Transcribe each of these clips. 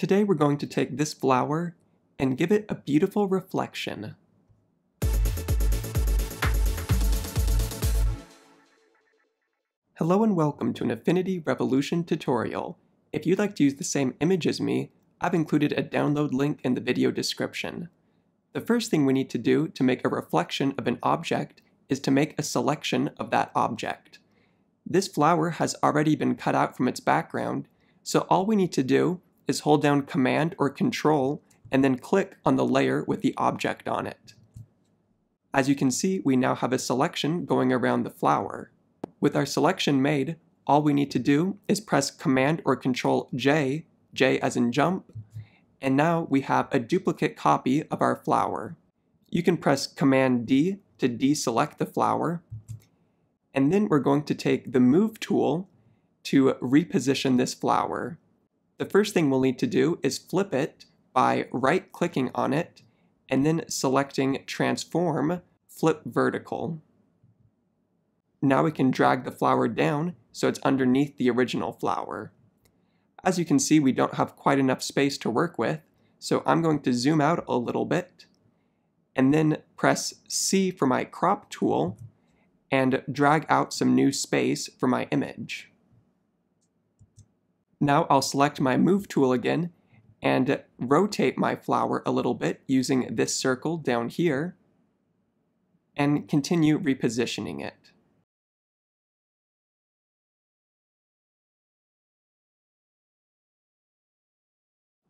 Today we're going to take this flower and give it a beautiful reflection. Hello and welcome to an Affinity Revolution tutorial. If you'd like to use the same image as me, I've included a download link in the video description. The first thing we need to do to make a reflection of an object is to make a selection of that object. This flower has already been cut out from its background, so all we need to do is hold down Command or Control and then click on the layer with the object on it. As you can see, we now have a selection going around the flower. With our selection made, all we need to do is press Command or Control J, J as in jump, and now we have a duplicate copy of our flower. You can press Command D to deselect the flower, and then we're going to take the Move tool to reposition this flower. The first thing we'll need to do is flip it by right-clicking on it and then selecting Transform Flip Vertical. Now we can drag the flower down so it's underneath the original flower. As you can see, we don't have quite enough space to work with, so I'm going to zoom out a little bit and then press C for my crop tool and drag out some new space for my image. Now I'll select my Move tool again and rotate my flower a little bit using this circle down here and continue repositioning it.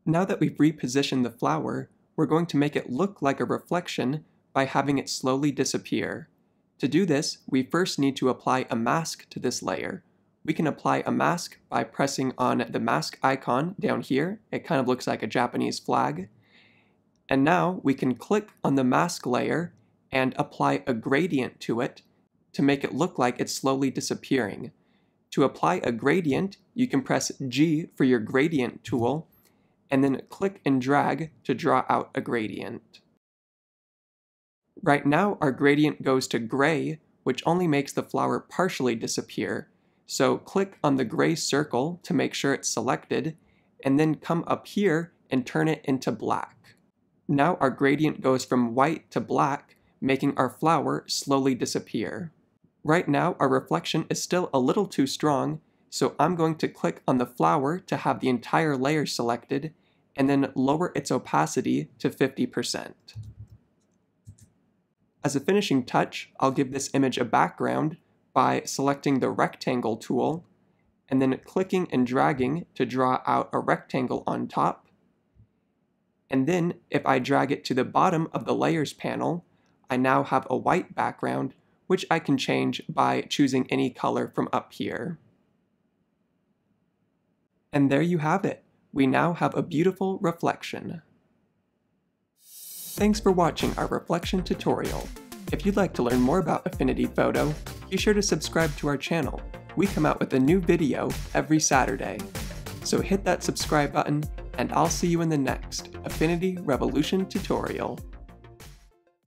Now that we've repositioned the flower, we're going to make it look like a reflection by having it slowly disappear. To do this, we first need to apply a mask to this layer. We can apply a mask by pressing on the mask icon down here. It kind of looks like a Japanese flag. And now we can click on the mask layer and apply a gradient to it to make it look like it's slowly disappearing. To apply a gradient, you can press G for your gradient tool and then click and drag to draw out a gradient. Right now, our gradient goes to gray, which only makes the flower partially disappear, so click on the gray circle to make sure it's selected, and then come up here and turn it into black. Now our gradient goes from white to black, making our flower slowly disappear. Right now, our reflection is still a little too strong, so I'm going to click on the flower to have the entire layer selected, and then lower its opacity to 50%. As a finishing touch, I'll give this image a background by selecting the rectangle tool and then clicking and dragging to draw out a rectangle on top. And then if I drag it to the bottom of the layers panel, I now have a white background, which I can change by choosing any color from up here. And there you have it. We now have a beautiful reflection. Thanks for watching our reflection tutorial. If you'd like to learn more about Affinity Photo, be sure to subscribe to our channel. We come out with a new video every Saturday. So hit that subscribe button, and I'll see you in the next Affinity Revolution tutorial.